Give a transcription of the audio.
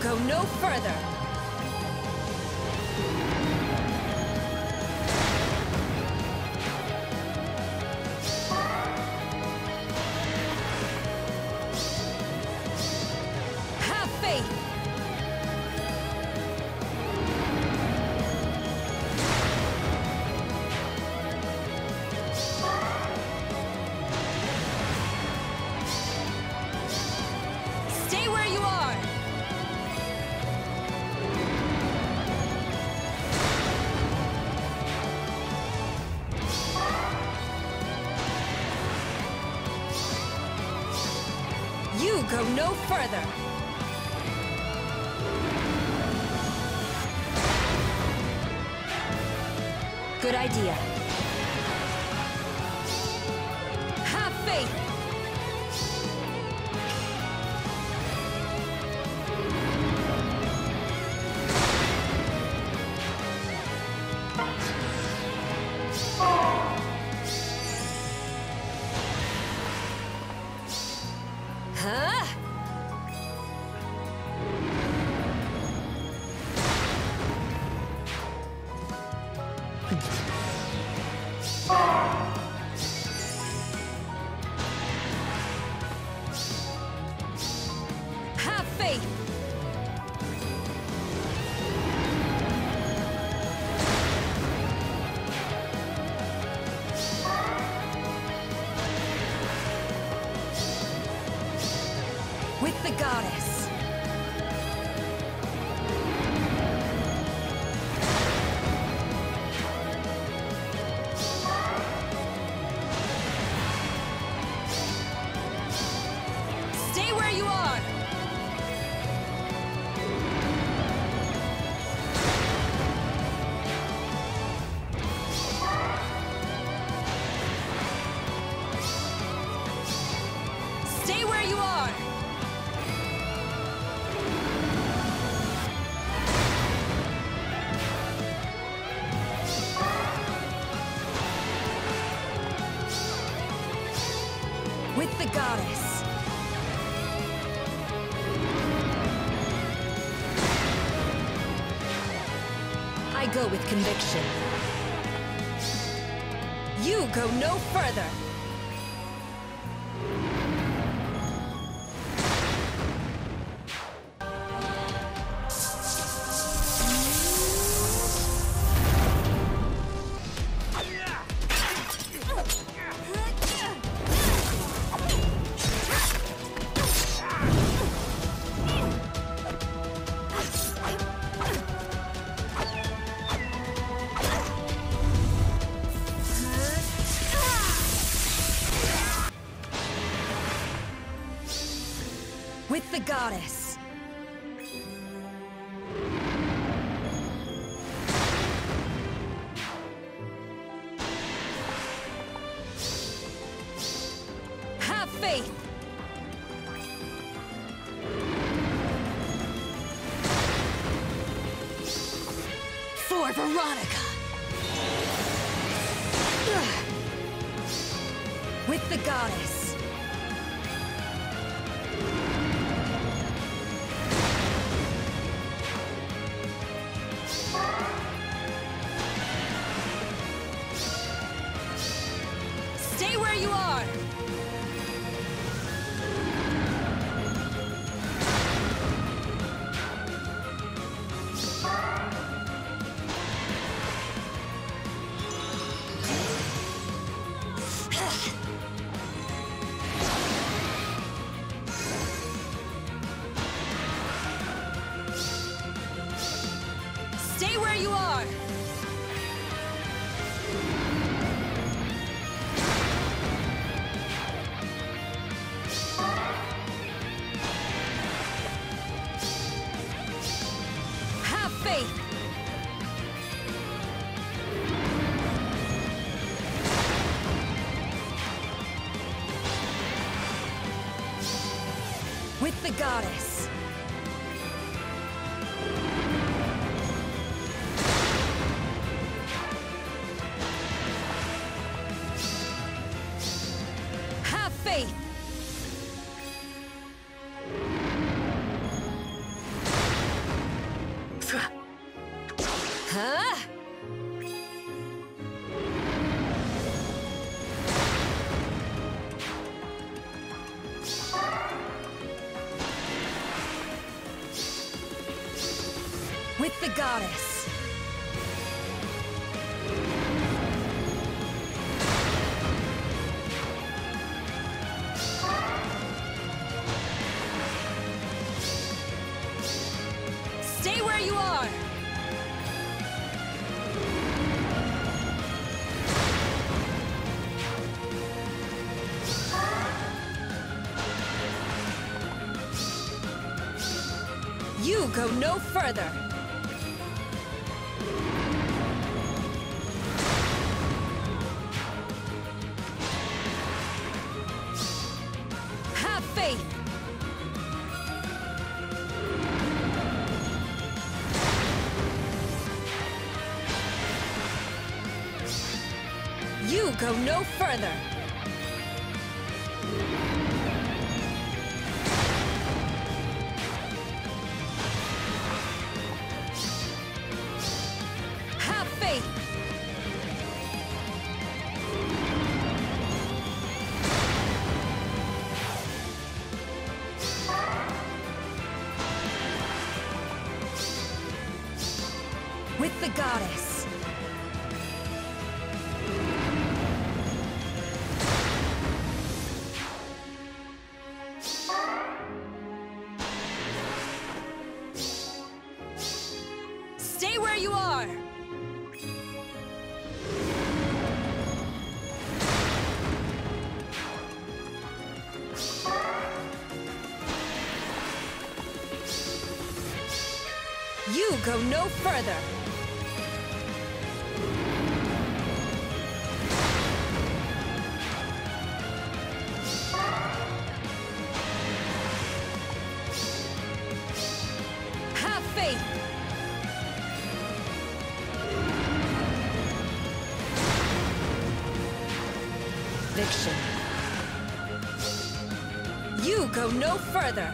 go no further! Go no further! Good idea. Faith! The goddess. I go with conviction. You go no further! Goddess. Have faith! For Veronica! With the goddess. Stay where you are! Stay where you are! With the goddess. The goddess. Stay where you are! You go no further! You go no further! Have faith! With the goddess. You go no further! Have faith! Fiction. You go no further!